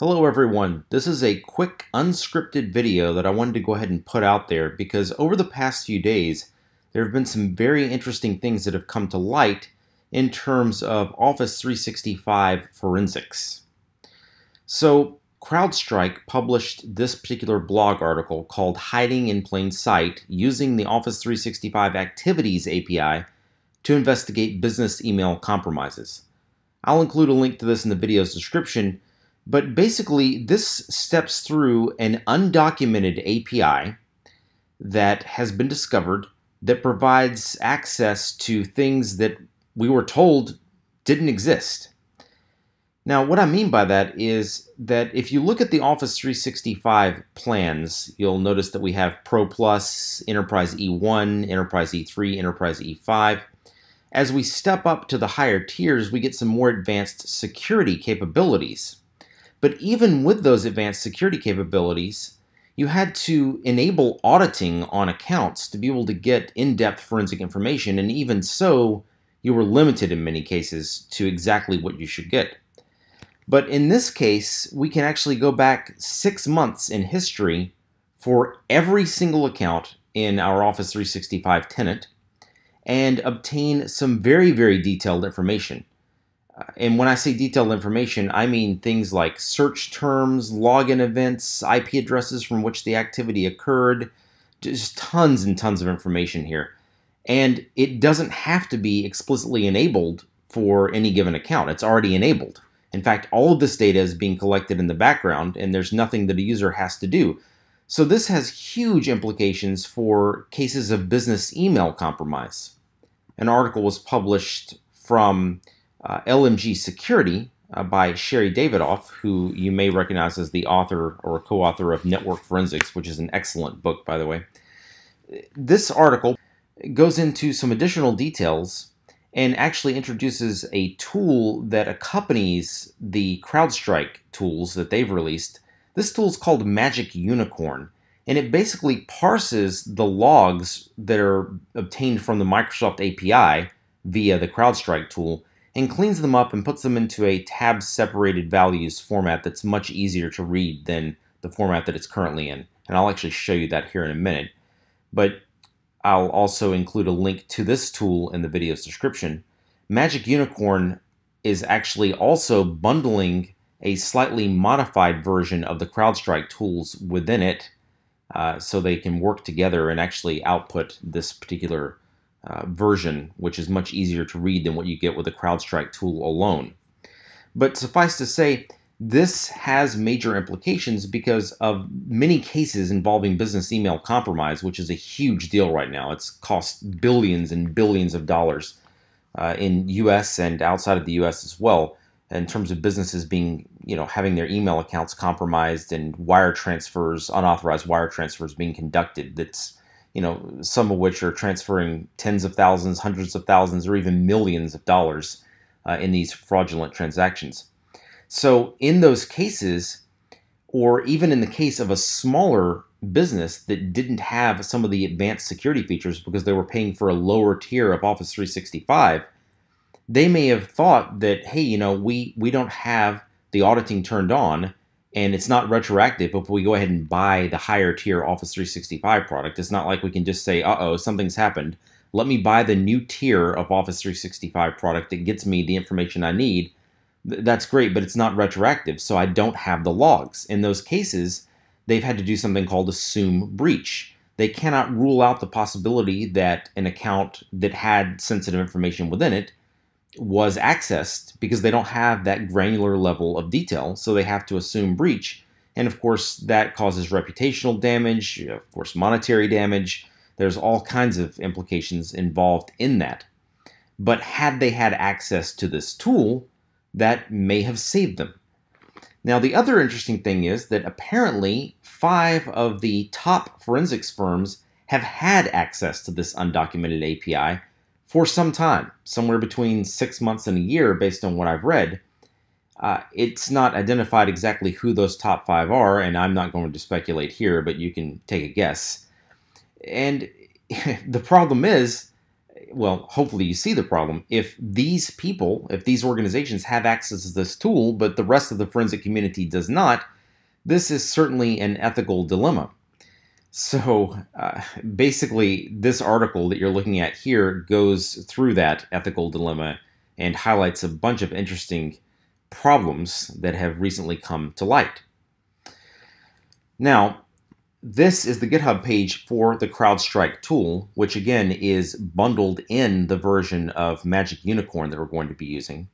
Hello everyone, this is a quick unscripted video that I wanted to go ahead and put out there because over the past few days there have been some very interesting things that have come to light in terms of Office 365 forensics. So CrowdStrike published this particular blog article called Hiding in Plain Sight using the Office 365 Activities API to investigate business email compromises. I'll include a link to this in the video's description but basically, this steps through an undocumented API that has been discovered that provides access to things that we were told didn't exist. Now, what I mean by that is that if you look at the Office 365 plans, you'll notice that we have Pro Plus, Enterprise E1, Enterprise E3, Enterprise E5. As we step up to the higher tiers, we get some more advanced security capabilities. But even with those advanced security capabilities, you had to enable auditing on accounts to be able to get in-depth forensic information, and even so, you were limited in many cases to exactly what you should get. But in this case, we can actually go back six months in history for every single account in our Office 365 tenant and obtain some very, very detailed information and when I say detailed information, I mean things like search terms, login events, IP addresses from which the activity occurred, just tons and tons of information here. And it doesn't have to be explicitly enabled for any given account. It's already enabled. In fact, all of this data is being collected in the background, and there's nothing that a user has to do. So this has huge implications for cases of business email compromise. An article was published from uh, LMG Security uh, by Sherri Davidoff, who you may recognize as the author or co author of Network Forensics, which is an excellent book, by the way. This article goes into some additional details and actually introduces a tool that accompanies the CrowdStrike tools that they've released. This tool is called Magic Unicorn, and it basically parses the logs that are obtained from the Microsoft API via the CrowdStrike tool and cleans them up and puts them into a tab separated values format that's much easier to read than the format that it's currently in. And I'll actually show you that here in a minute. But I'll also include a link to this tool in the video's description. Magic Unicorn is actually also bundling a slightly modified version of the CrowdStrike tools within it uh, so they can work together and actually output this particular uh, version, which is much easier to read than what you get with the CrowdStrike tool alone. But suffice to say, this has major implications because of many cases involving business email compromise, which is a huge deal right now. It's cost billions and billions of dollars uh, in U.S. and outside of the U.S. as well, in terms of businesses being, you know, having their email accounts compromised and wire transfers, unauthorized wire transfers being conducted. That's you know, some of which are transferring tens of thousands, hundreds of thousands, or even millions of dollars uh, in these fraudulent transactions. So, in those cases, or even in the case of a smaller business that didn't have some of the advanced security features because they were paying for a lower tier of Office 365, they may have thought that, hey, you know, we, we don't have the auditing turned on, and it's not retroactive if we go ahead and buy the higher tier Office 365 product. It's not like we can just say, uh oh, something's happened. Let me buy the new tier of Office 365 product that gets me the information I need. That's great, but it's not retroactive, so I don't have the logs. In those cases, they've had to do something called assume breach. They cannot rule out the possibility that an account that had sensitive information within it was accessed because they don't have that granular level of detail, so they have to assume breach. And of course, that causes reputational damage, of course, monetary damage. There's all kinds of implications involved in that. But had they had access to this tool, that may have saved them. Now, the other interesting thing is that apparently five of the top forensics firms have had access to this undocumented API for some time, somewhere between six months and a year, based on what I've read. Uh, it's not identified exactly who those top five are, and I'm not going to speculate here, but you can take a guess. And the problem is, well, hopefully you see the problem. If these people, if these organizations have access to this tool, but the rest of the forensic community does not, this is certainly an ethical dilemma. So uh, basically, this article that you're looking at here goes through that ethical dilemma and highlights a bunch of interesting problems that have recently come to light. Now, this is the GitHub page for the CrowdStrike tool, which again is bundled in the version of Magic Unicorn that we're going to be using.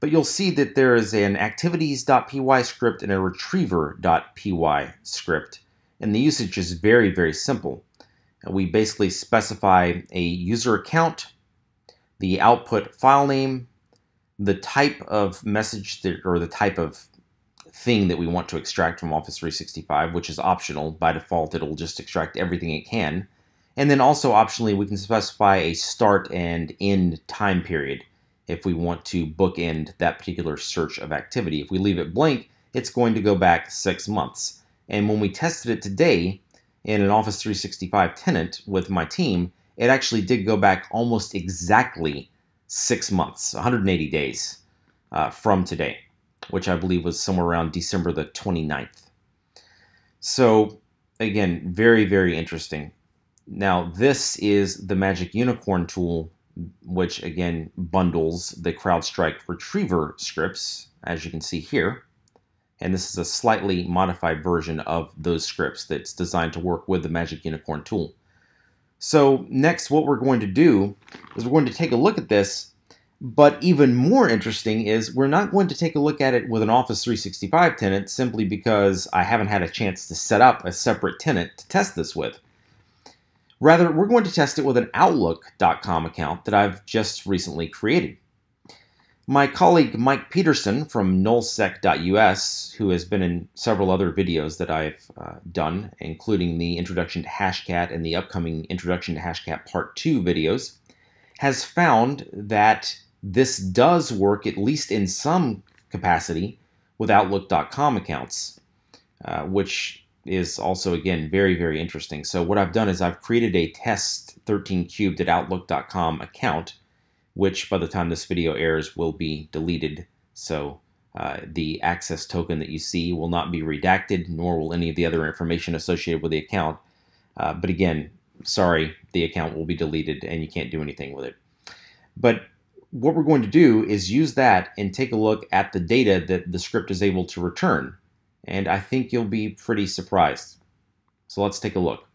But you'll see that there is an activities.py script and a retriever.py script, and the usage is very, very simple. Uh, we basically specify a user account, the output file name, the type of message that, or the type of thing that we want to extract from Office 365, which is optional. By default, it'll just extract everything it can. And then also optionally, we can specify a start and end time period if we want to bookend that particular search of activity. If we leave it blank, it's going to go back six months. And when we tested it today in an Office 365 tenant with my team, it actually did go back almost exactly six months, 180 days uh, from today which I believe was somewhere around December the 29th. So, again, very, very interesting. Now, this is the Magic Unicorn tool, which again bundles the CrowdStrike retriever scripts, as you can see here. And this is a slightly modified version of those scripts that's designed to work with the Magic Unicorn tool. So next, what we're going to do is we're going to take a look at this but even more interesting is we're not going to take a look at it with an Office 365 tenant simply because I haven't had a chance to set up a separate tenant to test this with. Rather, we're going to test it with an Outlook.com account that I've just recently created. My colleague Mike Peterson from nullsec.us, who has been in several other videos that I've uh, done, including the Introduction to Hashcat and the upcoming Introduction to Hashcat Part 2 videos, has found that this does work, at least in some capacity, with Outlook.com accounts, uh, which is also, again, very, very interesting. So what I've done is I've created a test 13 cubed at Outlook.com account, which by the time this video airs will be deleted. So uh, the access token that you see will not be redacted, nor will any of the other information associated with the account. Uh, but again, sorry, the account will be deleted and you can't do anything with it. But what we're going to do is use that and take a look at the data that the script is able to return. And I think you'll be pretty surprised. So let's take a look.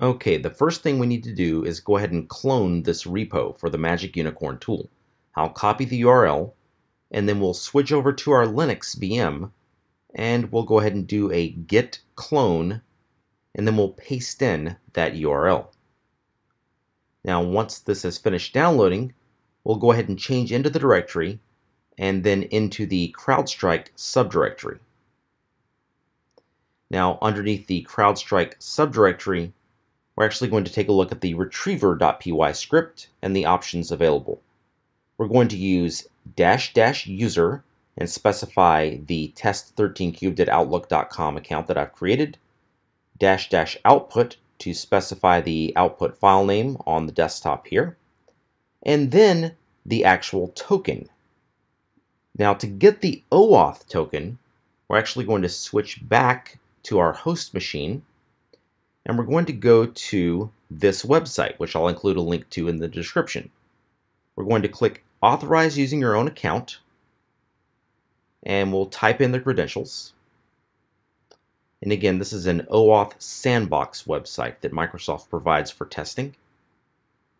Okay, the first thing we need to do is go ahead and clone this repo for the Magic Unicorn tool. I'll copy the URL, and then we'll switch over to our Linux VM, and we'll go ahead and do a git clone, and then we'll paste in that URL. Now once this is finished downloading, we'll go ahead and change into the directory and then into the CrowdStrike subdirectory. Now underneath the CrowdStrike subdirectory, we're actually going to take a look at the retriever.py script and the options available. We're going to use dash dash user and specify the test13cubed at outlook.com account that I've created, dash dash output to specify the output file name on the desktop here, and then the actual token. Now to get the OAuth token, we're actually going to switch back to our host machine, and we're going to go to this website, which I'll include a link to in the description. We're going to click Authorize using your own account, and we'll type in the credentials. And again, this is an OAuth sandbox website that Microsoft provides for testing.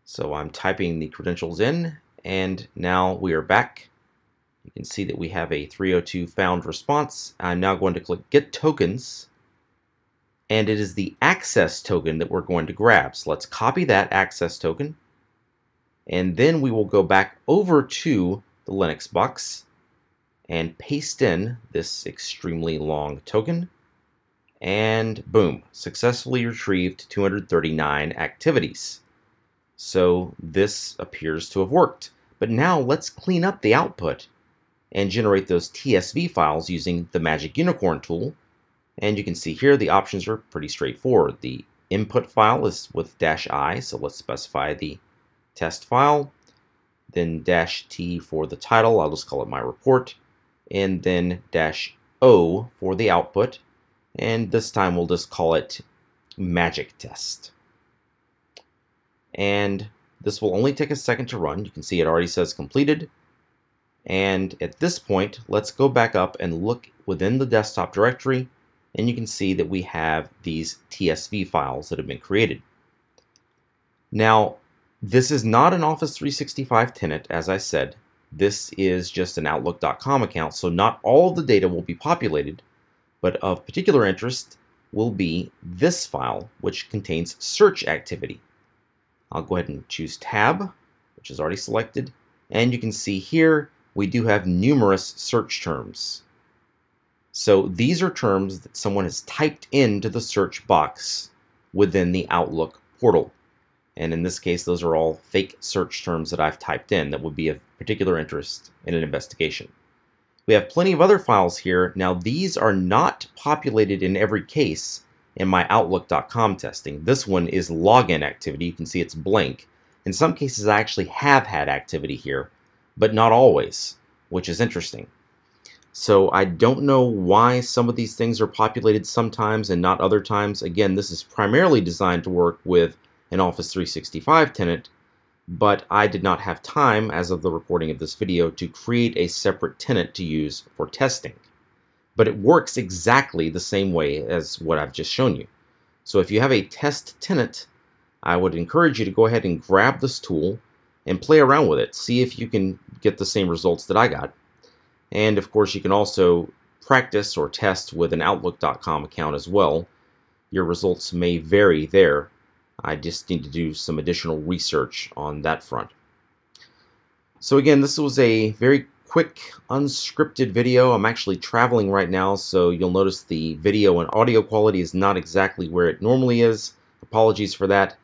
So I'm typing the credentials in, and now we are back. You can see that we have a 302 found response. I'm now going to click Get Tokens, and it is the access token that we're going to grab. So let's copy that access token, and then we will go back over to the Linux box and paste in this extremely long token and boom, successfully retrieved 239 activities. So this appears to have worked. But now let's clean up the output and generate those TSV files using the Magic Unicorn tool. And you can see here the options are pretty straightforward. The input file is with dash i, so let's specify the test file. Then dash t for the title, I'll just call it my report. And then dash o for the output. And this time we'll just call it magic test. And this will only take a second to run. You can see it already says completed. And at this point, let's go back up and look within the desktop directory and you can see that we have these TSV files that have been created. Now, this is not an Office 365 tenant, as I said. This is just an Outlook.com account, so not all of the data will be populated, but of particular interest will be this file, which contains search activity. I'll go ahead and choose Tab, which is already selected, and you can see here we do have numerous search terms. So these are terms that someone has typed into the search box within the Outlook portal. And in this case, those are all fake search terms that I've typed in that would be of particular interest in an investigation. We have plenty of other files here. Now, these are not populated in every case in my Outlook.com testing. This one is login activity. You can see it's blank. In some cases, I actually have had activity here, but not always, which is interesting. So I don't know why some of these things are populated sometimes and not other times. Again, this is primarily designed to work with an Office 365 tenant, but I did not have time, as of the recording of this video, to create a separate tenant to use for testing. But it works exactly the same way as what I've just shown you. So if you have a test tenant, I would encourage you to go ahead and grab this tool and play around with it. See if you can get the same results that I got. And of course, you can also practice or test with an Outlook.com account as well. Your results may vary there. I just need to do some additional research on that front. So again, this was a very quick, unscripted video. I'm actually traveling right now, so you'll notice the video and audio quality is not exactly where it normally is. Apologies for that.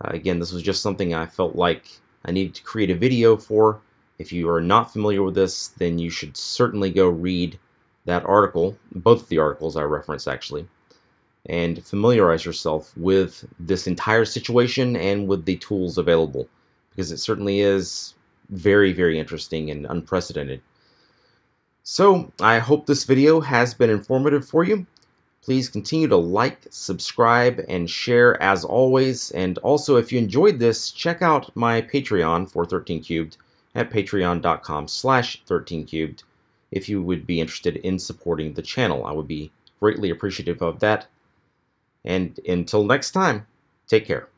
Uh, again, this was just something I felt like I needed to create a video for. If you are not familiar with this, then you should certainly go read that article, both the articles I reference actually, and familiarize yourself with this entire situation and with the tools available, because it certainly is very, very interesting and unprecedented. So, I hope this video has been informative for you. Please continue to like, subscribe, and share as always. And also, if you enjoyed this, check out my Patreon for 13 Cubed at patreon.com slash 13cubed if you would be interested in supporting the channel. I would be greatly appreciative of that. And until next time, take care.